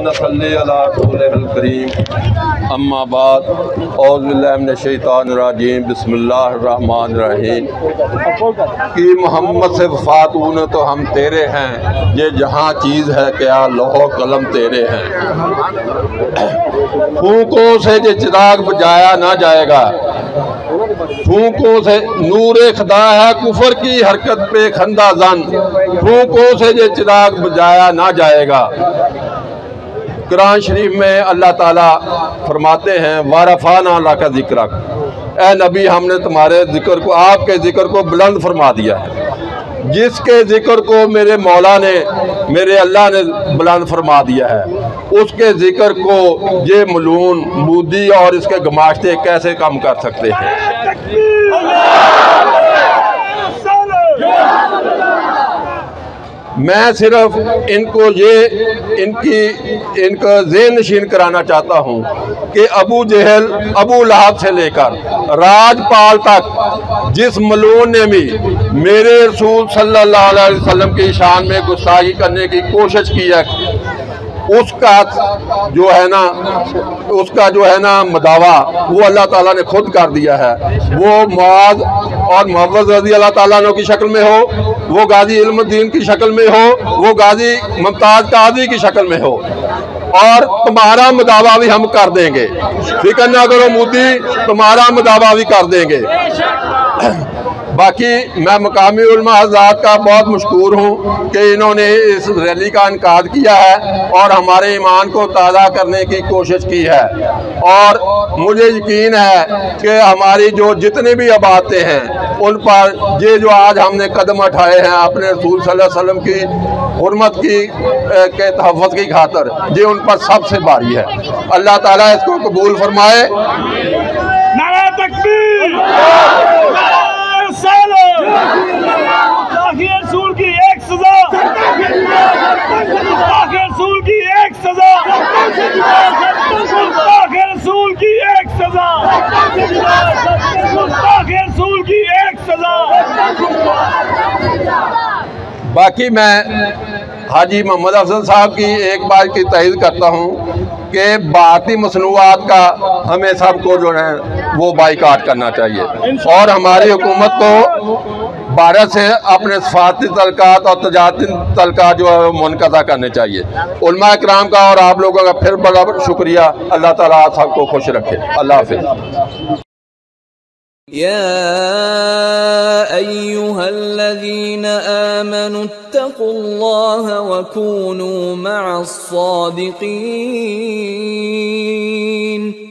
نصلی علی رسول الکریم. اما بعد، اعوذ باللہ من الشیطان الرجیم، بسم اللہ الرحمن الرحیم. کہ محمد سے وفات ہونے تو ہم تیرے ہیں، یہ جہاں چیز ہے کیا لوہ قلم تیرے ہیں۔ پھونکوں سے یہ چراغ بجایا نہ جائے گا۔ پھونکوں سے نور خدا ہے، کفر کی حرکت پہ خندہ زن پھونکوں سے یہ چراغ بجایا نہ جائے گا۔ قرآن شریف میں اللہ تعالیٰ فرماتے ہیں وارفانہ اللہ کا ذکر اے نبی، ہم نے تمہارے ذکر کو، آپ کے ذکر کو بلند فرما دیا ہے۔ جس کے ذکر کو میرے مولا نے، میرے اللہ نے بلند فرما دیا ہے۔ اس کے ذکر کو یہ ملون، مودی اور اس کے گماشتے کیسے کم کر سکتے ہیں؟ میں صرف ان کو یہ ان کی ان کا ذہن نشین کرانا چاہتا ہوں کہ ابو جہل، ابو لہب سے لے کر راج پال تک جس ملون نے بھی میرے رسول صلی اللہ علیہ وسلم کی شان میں گستاخی کرنے کی کوشش کی ہے اس کا جو ہے نا، اس کا جو ہے نا مداوع، وہ اللہ تعالیٰ نے خود کر دیا ہے۔ وہ معاذ اور محمد رضی اللہ تعالیٰ عنہ کی شکل میں ہو، وہ غازی علم الدین کی شکل میں ہو، وہ غازی ممتاز قاضی کی شکل میں ہو۔ اور تمہارا مداوع بھی ہم کر دیں گے۔ فکر نہ کرو مودی، تمہارا مداوع بھی کر دیں گے۔ باقی میں مقامی علماء حضرات کا بہت مشکور ہوں کہ انہوں نے اس ریلی کا انعقاد کیا ہے اور ہمارے ایمان کو تازہ کرنے کی کوشش کی ہے۔ اور مجھے یقین ہے کہ ہماری جو جتنے بھی عبادتیں ہیں، ان پر یہ جو آج ہم نے قدم اٹھائے ہیں اپنے رسول صلی اللہ علیہ وسلم کی حرمت کی کے تحفظ کی خاطر، یہ ان پر سب سے باری ہے۔ اللہ تعالیٰ اس کو قبول فرمائے۔ نعرہ تکبیر آخر رسول کی ایک سزا آخر رسول کی ایک سزا آخر رسول کی ایک سزا آخر رسول کی ایک سزا۔ باقی میں حاجی محمد افضل صاحب کی ایک بات کی تحید کرتا ہوں کہ بھارتی مصنوعات کا ہمیں سب کو جو ہے وہ بائیکاٹ کرنا چاہیے اور ہماری حکومت کو بھارت سے اپنے سفارتی تعلقات اور تجارتی تعلقات جو ہے منقطع کرنے چاہیے۔ علماء اکرام کا اور آپ لوگوں کا پھر بڑا شکریہ۔ اللہ تعالیٰ سب کو خوش رکھے۔ اللہ حافظ۔ يا أيها الذين آمنوا اتقوا الله وكونوا مع الصادقين